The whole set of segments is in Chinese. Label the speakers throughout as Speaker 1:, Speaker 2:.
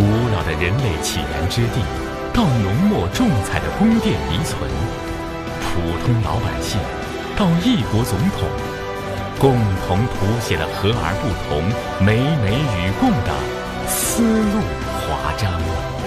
Speaker 1: 古老的人类起源之地，到浓墨重彩的宫殿遗存，普通老百姓到异国总统，共同谱写了和而不同、美美与共的丝路华章。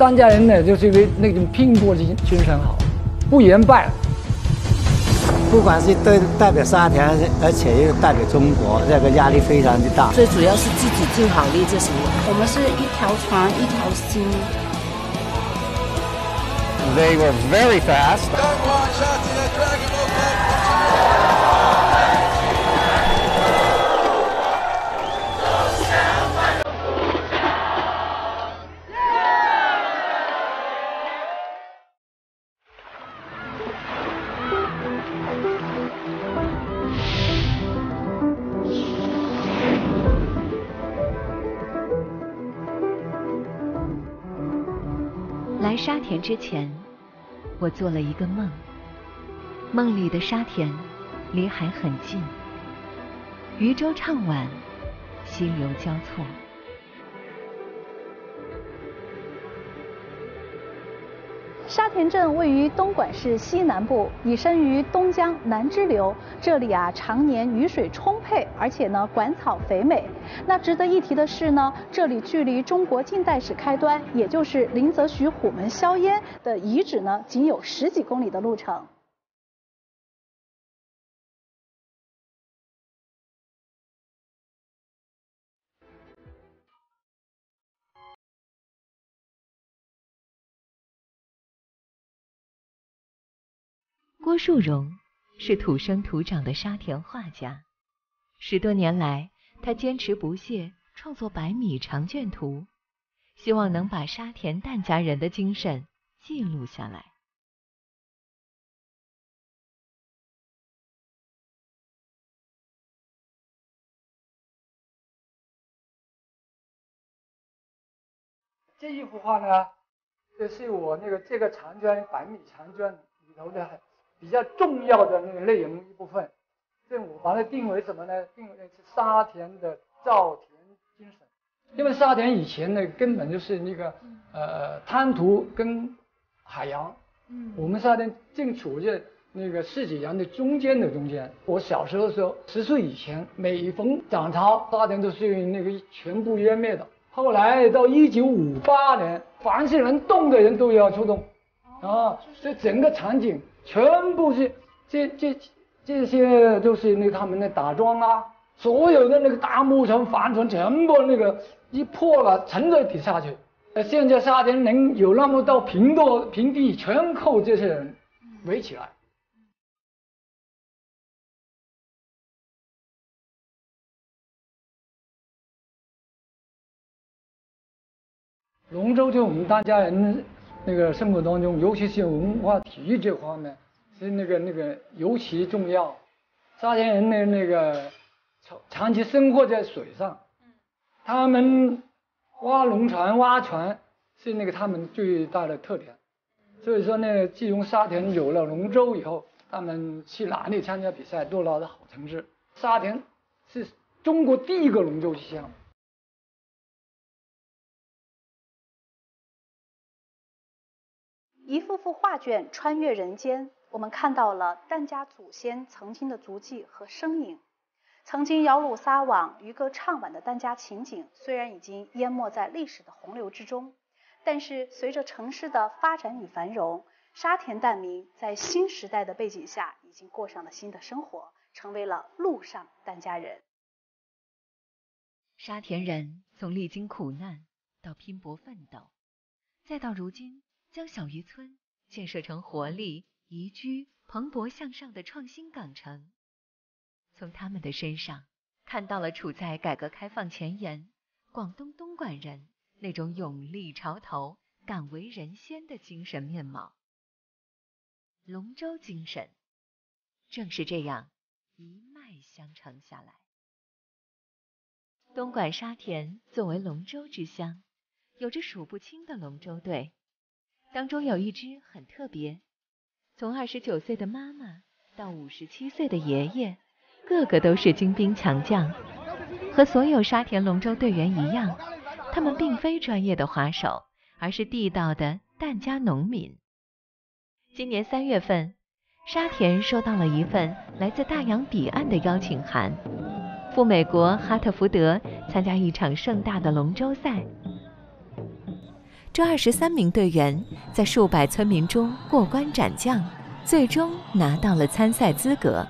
Speaker 2: 当家人呢，就是因为那种拼搏精精神好，不言败。
Speaker 3: 不管是对代表沙田，而且又代表中国，这个压力非常的大。
Speaker 4: 最主要是自己尽好力就行了。我们是一条船，一条心。
Speaker 5: They were very fast.
Speaker 6: 田之前，我做了一个梦。梦里的沙田离海很近，渔舟唱晚，溪流交错。
Speaker 7: 田镇位于东莞市西南部，以身于东江南支流。这里啊，常年雨水充沛，而且呢，管草肥美。那值得一提的是呢，这里距离中国近代史开端，也就是林则徐虎门销烟的遗址呢，仅有十几公里的路程。
Speaker 6: 郭树荣是土生土长的沙田画家，十多年来，他坚持不懈创作百米长卷图，希望能把沙田疍家人的精神记录下来。
Speaker 2: 这一幅画呢，这是我那个这个长卷百米长卷里头的很。比较重要的那个内容一部分，这我把它定为什么呢？定为是沙田的造田精神。因为沙田以前呢，根本就是那个呃滩涂跟海洋。嗯。我们沙田正处在那个世纪洋的中间的中间。我小时候的时候，十岁以前，每逢涨潮，沙田都是那个全部淹灭的。后来到一九五八年，凡是能动的人都要出动。啊，这整个场景。全部是这这这些都是那他们的打桩啊，所有的那个大木船、帆船全部那个一破了沉在底下去。呃，现在沙田能有那么多平多平地，全靠这些人围起来。龙舟就我们大家人。那个生活当中，尤其是文化体育这方面，是那个那个尤其重要。沙田人的那个长长期生活在水上，他们挖龙船、挖船是那个他们最大的特点。所以说呢，自从沙田有了龙舟以后，他们去哪里参加比赛都拿到好成绩。沙田是中国第一个龙舟项目。
Speaker 7: 一幅幅画卷穿越人间，我们看到了疍家祖先曾经的足迹和身影。曾经摇橹撒网、渔歌唱晚的疍家情景，虽然已经淹没在历史的洪流之中，但是随着城市的发展与繁荣，沙田疍民在新时代的背景下，已经过上了新的生活，成为了陆上疍家人。
Speaker 6: 沙田人从历经苦难到拼搏奋斗，再到如今。将小渔村建设成活力、宜居、蓬勃向上的创新港城。从他们的身上看到了处在改革开放前沿广东东莞人那种勇立潮头、敢为人先的精神面貌。龙舟精神正是这样一脉相承下来。东莞沙田作为龙舟之乡，有着数不清的龙舟队，当中有一只很特别，从二十九岁的妈妈到五十七岁的爷爷，个个都是精兵强将。和所有沙田龙舟队员一样，他们并非专业的划手，而是地道的疍家农民。今年三月份，沙田收到了一份来自大洋彼岸的邀请函。赴美国哈特福德参加一场盛大的龙舟赛。这二十三名队员在数百村民中过关斩将，最终拿到了参赛资格。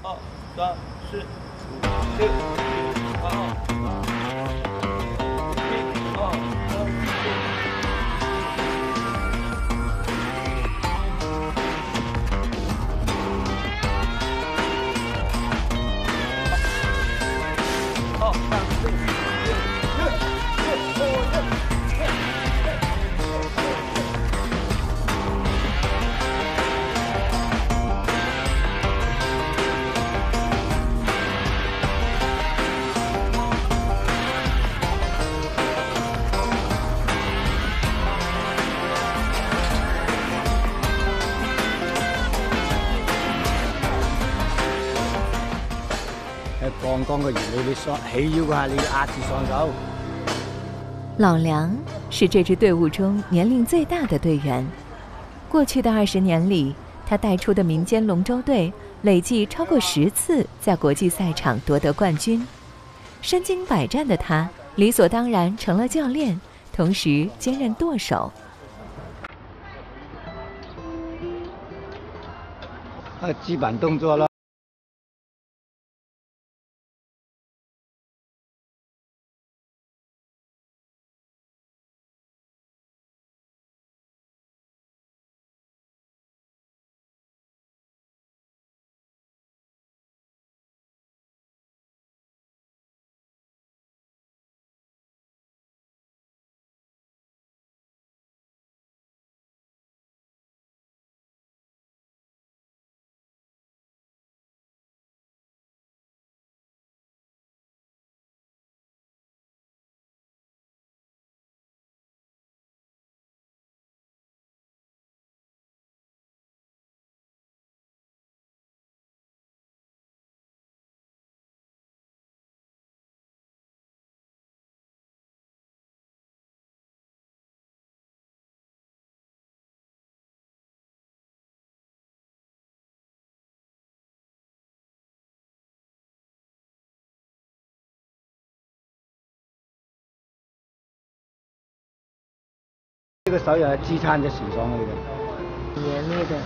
Speaker 8: 二三四五六
Speaker 3: 嘅原理，你双起腰嗰下，你要压住双手。
Speaker 6: 老梁是这支队伍中年龄最大的队员。过去的二十年里，他带出的民间龙舟队累计超过十次在国际赛场夺得冠军。身经百战的他，理所当然成了教练，同时兼任舵手。
Speaker 3: 啊，基本动作咯。这个手有支撑着水上去的，
Speaker 9: 严厉的。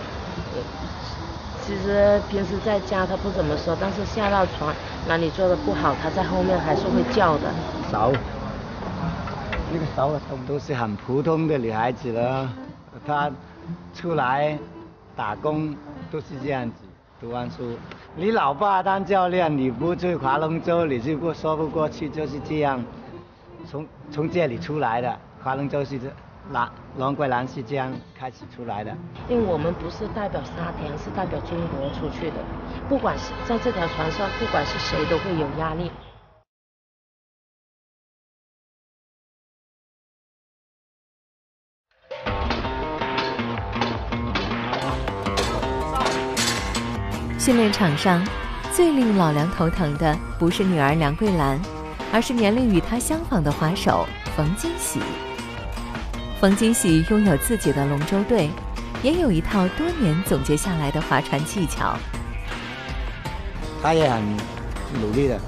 Speaker 9: 其实平时在家他不怎么说，但是下到床哪里做的不好，他在后面还是会叫的。
Speaker 3: 手，那个手都是很普通的女孩子了，她出来打工都是这样子，读完书。你老爸当教练，你不去划龙舟，你就过说不过去，就是这样。从从这里出来的划龙舟是这。南南桂兰是这样开始出来的，
Speaker 9: 因为我们不是代表沙田，是代表中国出去的。不管是在这条船上，不管是谁都会有压力。
Speaker 6: 训练场上，最令老梁头疼的不是女儿梁桂兰，而是年龄与她相仿的滑手冯金喜。冯金喜拥有自己的龙舟队，也有一套多年总结下来的划船技巧。
Speaker 3: 他也很努力的，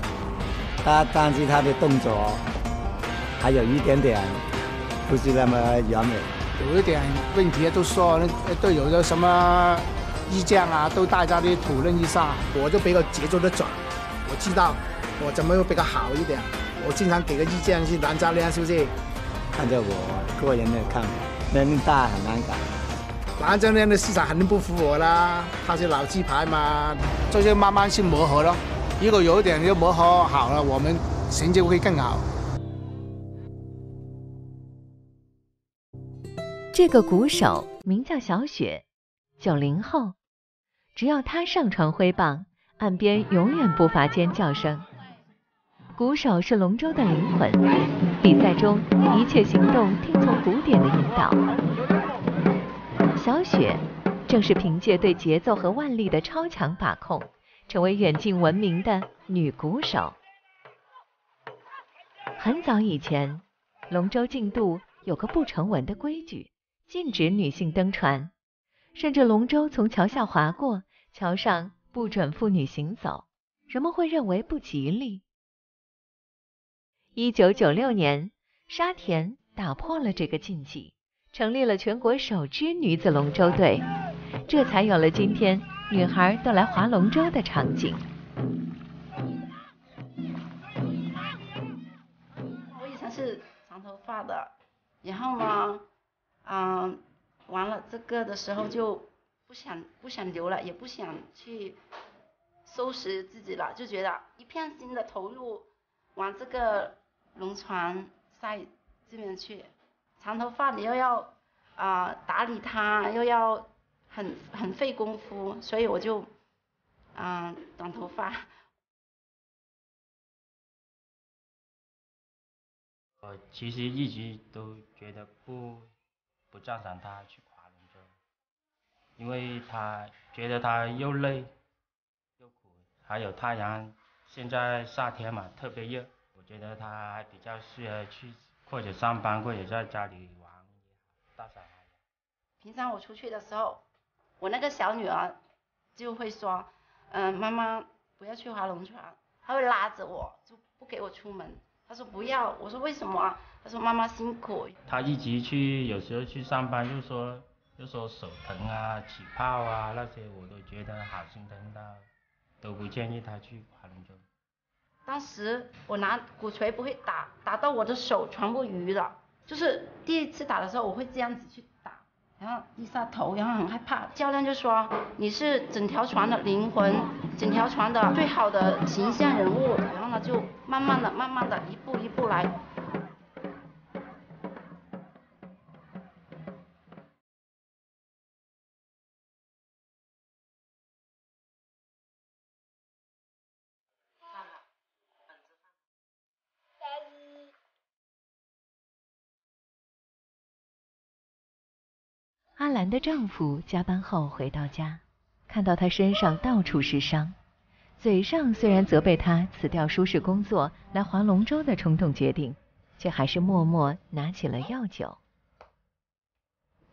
Speaker 3: 他但是他的动作还有一点点不是那么完美，
Speaker 10: 有一点问题都说那队友的什么意见啊，都大家的讨论一下。我就比较节奏的准，我知道我怎么比较好一点，我经常给个意见去男教练，是不是？
Speaker 3: 按照我个人的看法，年龄大很难改。
Speaker 10: 反正呢，市场肯定不服我啦，它是老鸡排嘛，这就慢慢去磨合咯。如果有一点就磨合好了，我们成绩会更好。
Speaker 6: 这个鼓手名叫小雪，九零后，只要他上床挥棒，岸边永远不乏尖叫声。鼓手是龙舟的灵魂，比赛中一切行动听从鼓点的引导。小雪正是凭借对节奏和腕力的超强把控，成为远近闻名的女鼓手。很早以前，龙舟竞渡有个不成文的规矩。禁止女性登船，甚至龙舟从桥下划过，桥上不准妇女行走，人们会认为不吉利。一九九六年，沙田打破了这个禁忌，成立了全国首支女子龙舟队，这才有了今天女孩都来划龙舟的场景。
Speaker 4: 我以前是长头发的，然后呢？嗯，完了这个的时候就不想不想留了，也不想去收拾自己了，就觉得一片心的投入往这个龙船赛这边去。长头发你又要啊打理它，又要很很费功夫，所以我就嗯短头发。
Speaker 8: 我其实一直都觉得不。不赞成他去划龙舟，因为他觉得他又累又苦，还有太阳，现在夏天嘛特别热，觉得他还比较适合去或者上班或者在家里玩大小孩。
Speaker 4: 平常我出去的时候，我那个小女儿就会说，嗯，妈妈不要去划龙船，她会拉着我就不给我出门。她说不要，我说为什么？她说妈妈辛苦。
Speaker 8: 她一直去，有时候去上班，就说就说手疼啊、起泡啊那些，我都觉得好心疼他，都不建议她去划龙舟。
Speaker 4: 当时我拿鼓槌不会打，打到我的手全部淤了。就是第一次打的时候，我会这样子去打，然后低下头，然后很害怕。教练就说你是整条船的灵魂，整条船的最好的形象人物。然后呢，就慢慢的、慢慢的一步一步来。
Speaker 6: 兰的丈夫加班后回到家，看到她身上到处是伤，嘴上虽然责备她辞掉舒适工作来划龙舟的冲动决定，却还是默默拿起了药酒。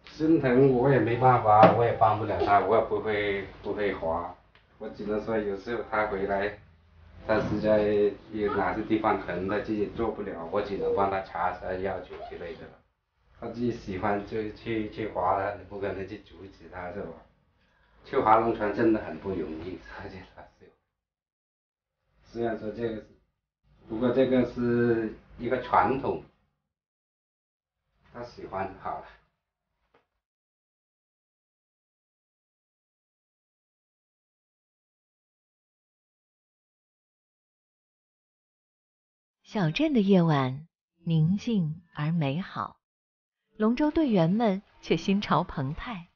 Speaker 11: 心疼我也没办法，我也帮不了他，我也不会不会划，我只能说有时候他回来，他实在有哪些地方疼，他自己做不了，我只能帮他擦擦药酒之类的了。他自己喜欢就去去划了，你不可能去阻止他是吧？去划龙船真的很不容易，而且他是，虽然说这个是，不过这个是一个传统，他喜欢好了。
Speaker 6: 小镇的夜晚宁静而美好。龙舟队员们却心潮澎湃。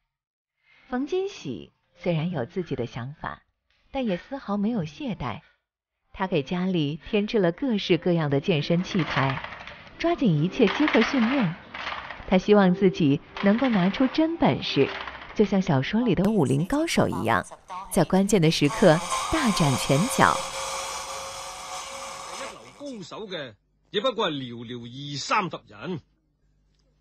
Speaker 6: 冯金喜虽然有自己的想法，但也丝毫没有懈怠。他给家里添置了各式各样的健身器材，抓紧一切机会训练。他希望自己能够拿出真本事，就像小说里的武林高手一样，在关键的时刻大展拳脚。
Speaker 12: 一流高手嘅，只不过寥寥二三十人。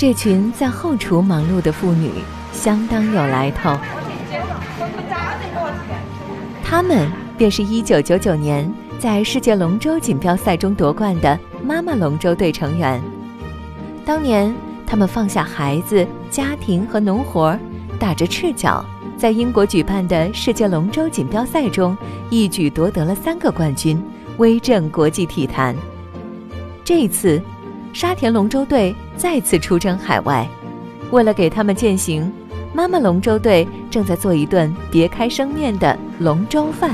Speaker 6: 这群在后厨忙碌的妇女相当有来头。他们便是一九九九年在世界龙舟锦标赛中夺冠的妈妈龙舟队成员。当年，他们放下孩子、家庭和农活，打着赤脚，在英国举办的世界龙舟锦标赛中一举夺得了三个冠军，威震国际体坛。这次，沙田龙舟队再次出征海外，为了给他们践行。妈妈龙舟队正在做一顿别开生面的龙舟饭。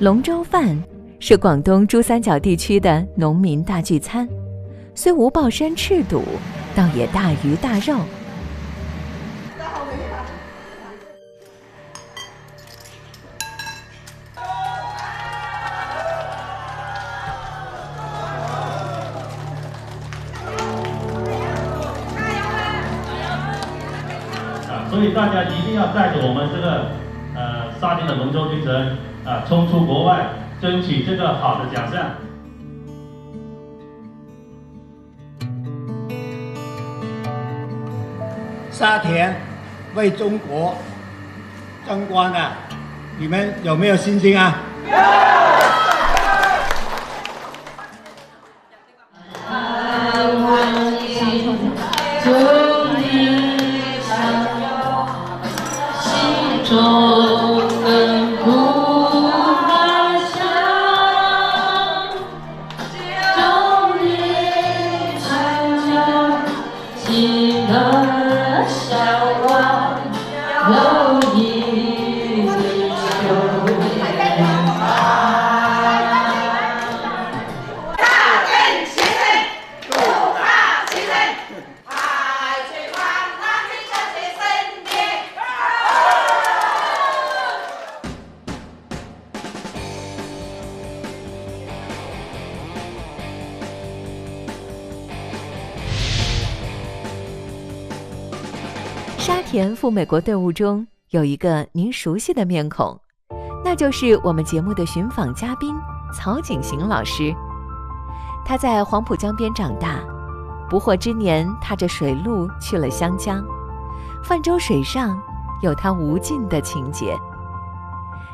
Speaker 6: 龙舟饭是广东珠三角地区的农民大聚餐，虽无鲍山赤肚，倒也大鱼大肉。
Speaker 13: 以大家一定要带着我们这个呃沙田的龙舟精神啊，冲出国外，争取这个好的奖项。
Speaker 3: 沙田为中国争光的，你们有没有信心啊？
Speaker 6: 沙田赴美国队伍中有一个您熟悉的面孔，那就是我们节目的寻访嘉宾曹景行老师。他在黄浦江边长大，不惑之年踏着水路去了湘江，泛舟水上有他无尽的情节。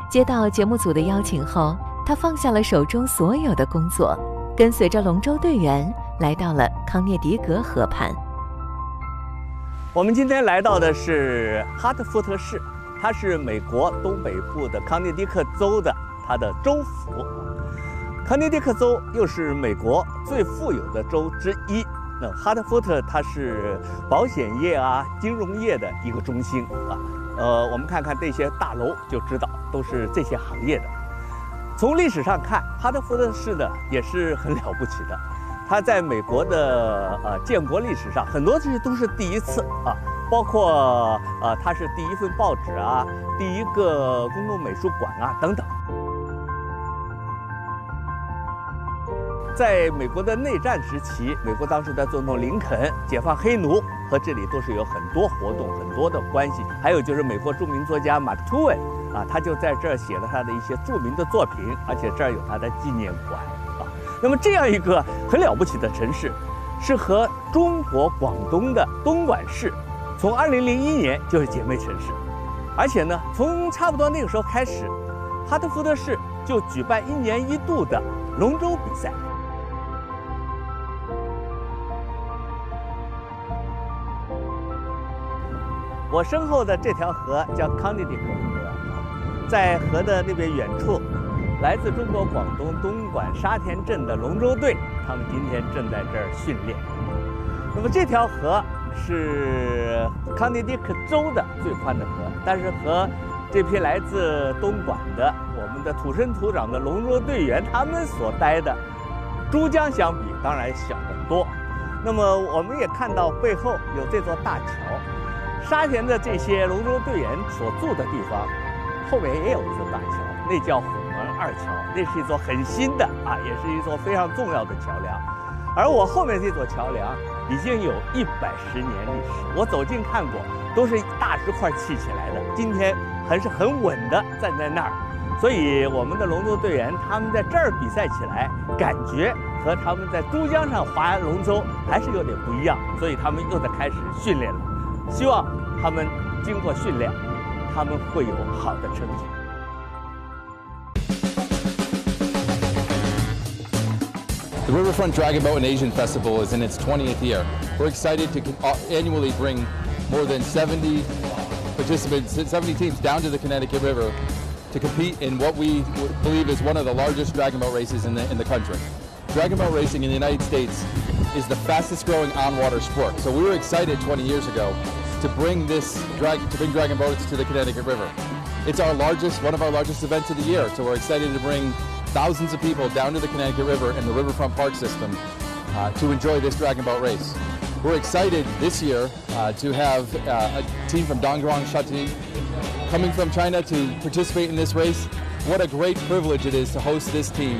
Speaker 6: 接到节目组的邀请后，他放下了手中所有的工作，跟随着龙舟队员来到了康涅狄格河畔。
Speaker 14: 我们今天来到的是哈特福特市，它是美国东北部的康涅狄克州的它的州府。康涅狄克州又是美国最富有的州之一。那哈特福特它是保险业啊、金融业的一个中心啊。呃，我们看看这些大楼就知道，都是这些行业的。从历史上看，哈特福特市呢也是很了不起的。它在美国的呃建国历史上，很多这些都是第一次啊，包括呃它是第一份报纸啊，第一个公共美术馆啊等等。在美国的内战时期，美国当时的总统林肯解放黑奴，和这里都是有很多活动、很多的关系。还有就是美国著名作家马克吐温啊，他就在这儿写了他的一些著名的作品，而且这儿有他的纪念馆。那么这样一个很了不起的城市，是和中国广东的东莞市，从2001年就是姐妹城市，而且呢，从差不多那个时候开始，哈特福德市就举办一年一度的龙舟比赛。我身后的这条河叫康涅狄格河，在河的那边远处。来自中国广东东莞沙田镇的龙舟队，他们今天正在这儿训练。那么这条河是康涅狄克州的最宽的河，但是和这批来自东莞的我们的土生土长的龙舟队员他们所待的珠江相比，当然小得多。那么我们也看到背后有这座大桥，沙田的这些龙舟队员所住的地方，后面也有一座大桥，那叫。二桥，那是一座很新的啊，也是一座非常重要的桥梁。而我后面这座桥梁已经有一百十年历史，我走近看过，都是大石块砌起来的，今天还是很稳的站在那儿。所以我们的龙舟队员他们在这儿比赛起来，感觉和他们在珠江上划龙舟还是有点不一样，所以他们又在开始训练了。希望他们经过训练，他们会有好的成绩。
Speaker 15: The Riverfront Dragon Boat and Asian Festival is in its 20th year. We're excited to uh, annually bring more than 70 participants, 70 teams down to the Connecticut River to compete in what we believe is one of the largest dragon boat races in the, in the country. Dragon boat racing in the United States is the fastest growing on-water sport. So we were excited 20 years ago to bring this drag, to bring dragon boats to the Connecticut River. It's our largest, one of our largest events of the year. So we're excited to bring thousands of people down to the Connecticut River and the Riverfront Park system uh, to enjoy this dragon boat race. We're excited this year uh, to have uh, a team from Dongguan Shati coming from China to participate in this race. What a great privilege it is to host this team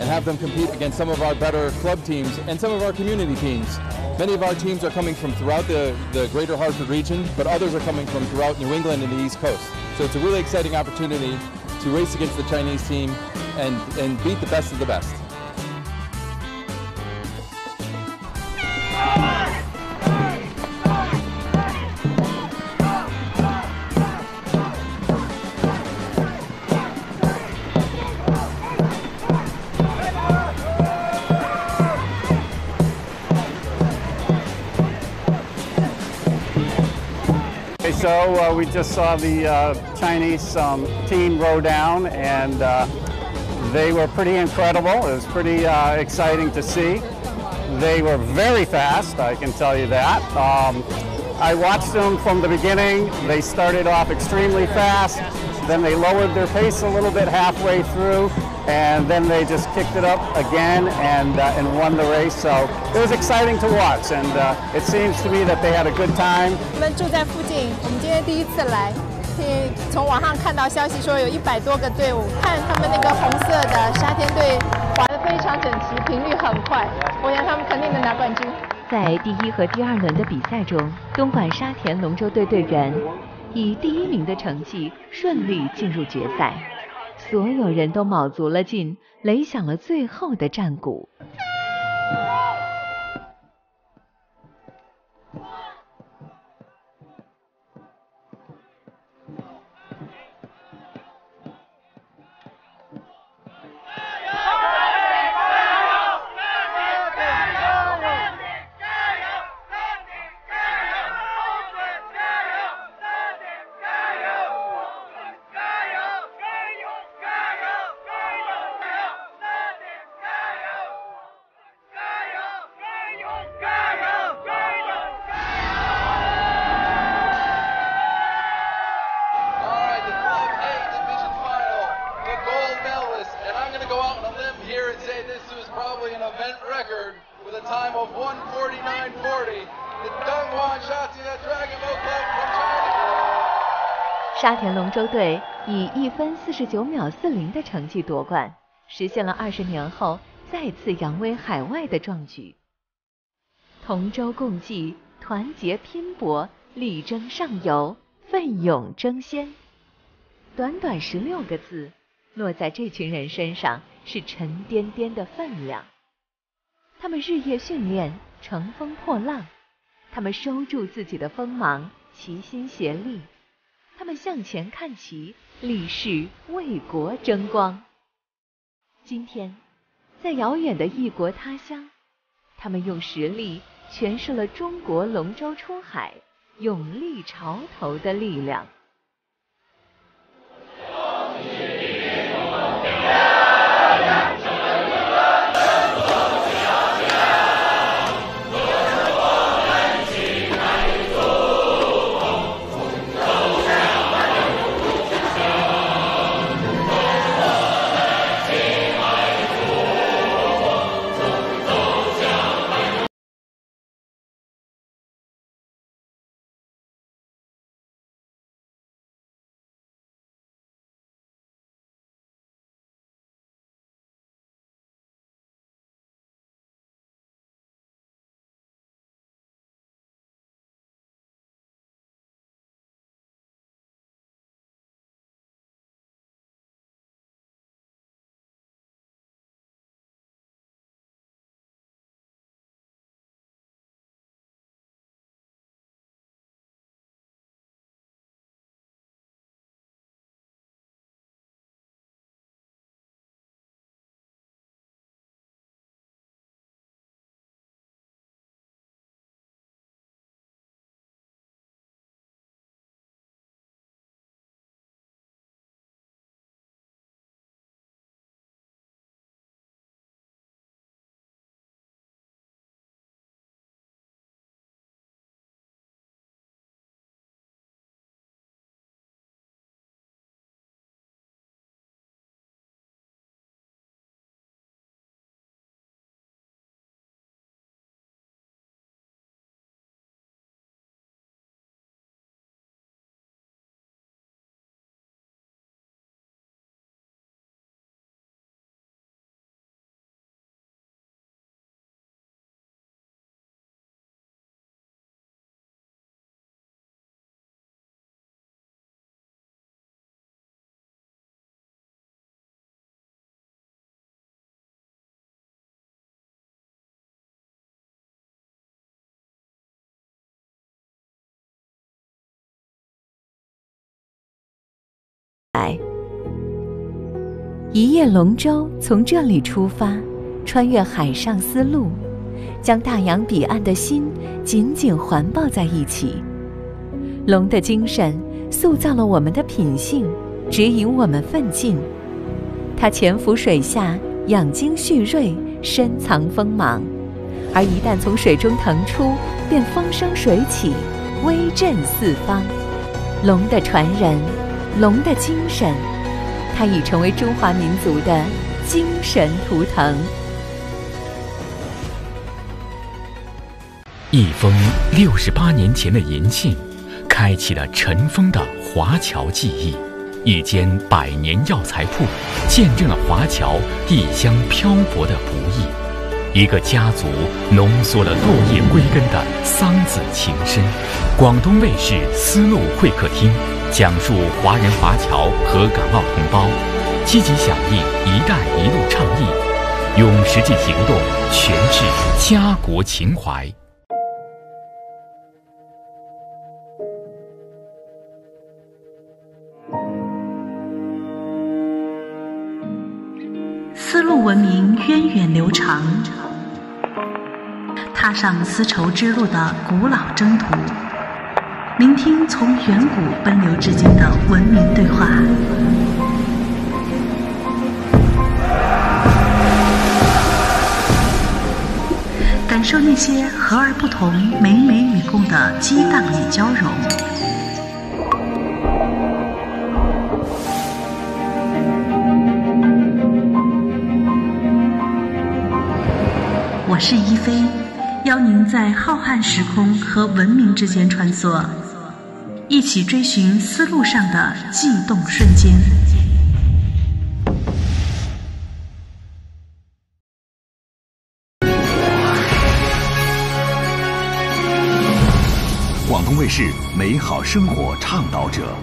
Speaker 15: and have them compete against some of our better club teams and some of our community teams. Many of our teams are coming from throughout the, the greater Hartford region, but others are coming from throughout New England and the East Coast. So it's a really exciting opportunity to race against the Chinese team and, and beat the best of the best.
Speaker 5: So uh, we just saw the uh, Chinese um, team row down, and uh, they were pretty incredible. It was pretty uh, exciting to see. They were very fast, I can tell you that. Um, I watched them from the beginning. They started off extremely fast, then they lowered their pace a little bit halfway through, and then they just kicked it up again and uh, and won the race. So it was exciting to watch, and uh, it seems to me that they had a good time.
Speaker 16: 我们住在附近，我们今天第一次来， 从网上看到消息说有一百多个队伍，看他们那个红色的沙田队滑得非常整齐，频率很快，我想他们肯定能拿冠军。
Speaker 6: 在第一和第二轮的比赛中，东莞沙田龙舟队队员以第一名的成绩顺利进入决赛。所有人都卯足了劲，擂响了最后的战鼓。沙田龙舟队以一分四十九秒四零的成绩夺冠，实现了二十年后再次扬威海外的壮举。同舟共济，团结拼搏，力争上游，奋勇争先。短短十六个字，落在这群人身上是沉甸甸的分量。他们日夜训练，乘风破浪；他们收住自己的锋芒，齐心协力。他们向前看齐，立誓为国争光。今天，在遥远的异国他乡，他们用实力诠释了中国龙舟出海、勇立潮头的力量。一叶龙舟从这里出发，穿越海上丝路，将大洋彼岸的心紧紧环抱在一起。龙的精神塑造了我们的品性，指引我们奋进。它潜伏水下，养精蓄锐，深藏锋芒；而一旦从水中腾出，便风生水起，威震四方。龙的传人，龙的精神，它已成为中华民族的精神图腾。
Speaker 1: 一封六十八年前的银信，开启了尘封的华侨记忆；一间百年药材铺，见证了华侨异乡漂泊的不易；一个家族浓缩了落叶归根的桑梓情深。广东卫视丝路会客厅，讲述华人华侨和港澳同胞积极响应“一带一路”倡议，用实际行动诠释家国情怀。
Speaker 17: 丝路文明源远流长，踏上丝绸之路的古老征途，聆听从远古奔流至今的文明对话，感受那些和而不同、美美与共的激荡与交融。我是一飞，邀您在浩瀚时空和文明之间穿梭，一起追寻思路上的悸动瞬间。
Speaker 18: 广东卫视美好生活倡导者。